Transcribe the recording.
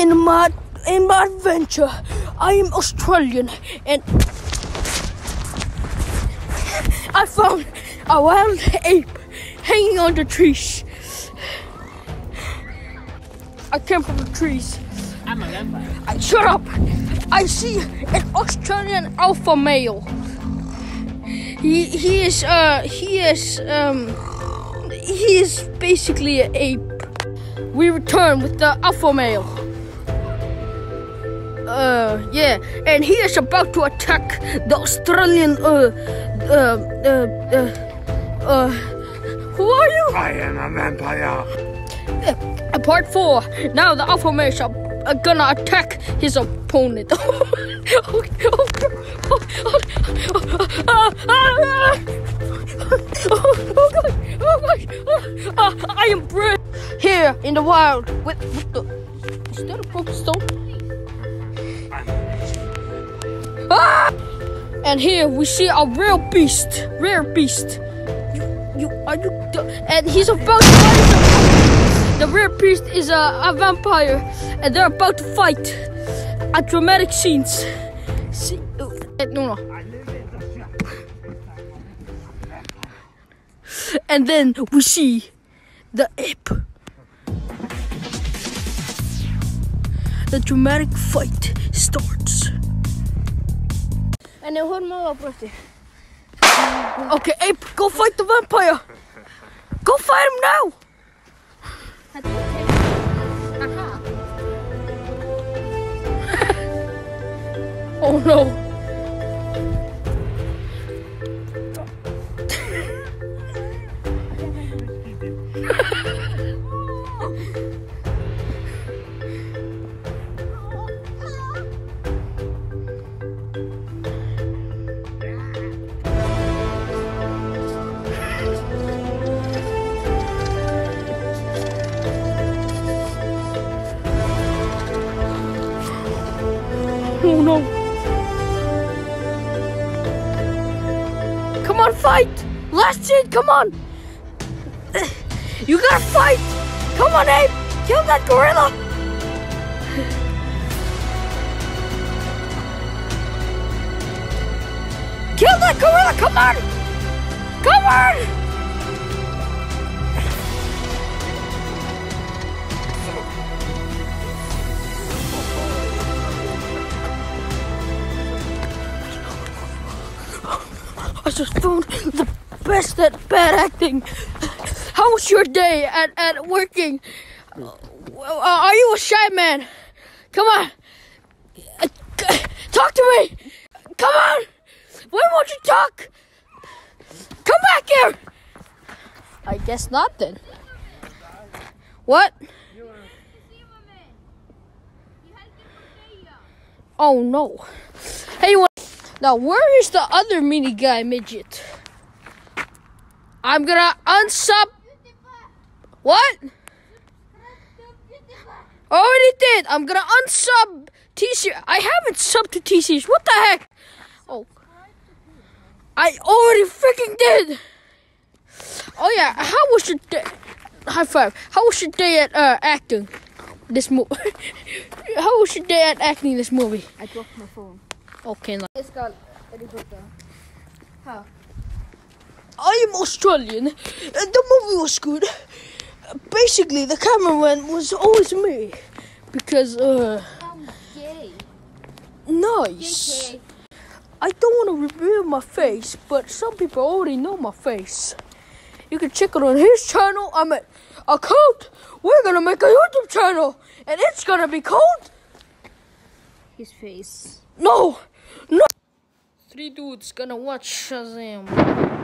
in my in my adventure. I am Australian and I found a wild ape hanging on the trees. I came from the trees. I'm a vampire. I, shut up! I see an Australian alpha male. He he is uh he is um he is basically an ape. We return with the alpha male. Uh yeah, and he is about to attack the Australian uh uh uh uh, uh who are you? I am a vampire. Uh, part four. Now the alpha male shall uh, gonna attack his opponent. oh, oh, oh, ah, ah, oh, oh Oh! Ah, I am brave here in the wild with, with the. Is that a broken stone? Ah! And here we see a real beast, rare beast. You, you are you? And he's about to fight. The rare beast is a, a vampire, and they're about to fight. A dramatic scenes. See, uh, no, no. And then we see the ape. The dramatic fight starts. En man vad bröstet. Okay, ape, go fight the vampire. Go fight him now. Oh no. No. Come on, fight! Last scene, come on! You gotta fight! Come on, Abe! Kill that gorilla! Kill that gorilla! Come on! Come on! I just found the best at bad acting. How was your day at, at working? Uh, are you a shy man? Come on. Uh, Talk to me. Come on. Why won't you talk? Come back here. I guess not then. What? Oh no. Hey? Now, where is the other mini guy midget? I'm gonna unsub. What? Already did. I'm gonna unsub TC. I haven't subbed to TCs. What the heck? Oh. I already freaking did. Oh yeah. How was your day? High five. How was your day at uh, acting? This movie. How was your day at acting this movie? I dropped my phone. Okay. Now. Jag ska redigera. Här. I am Australian. The movie was good. Basically, the cameraman was always me because uh, I'm gay. nice. I don't want to reveal my face, but some people already know my face. You can check it on his channel. I'm at a cult. We're gonna make a YouTube channel, and it's gonna be called His face. No, no. Three dudes gonna watch Shazam.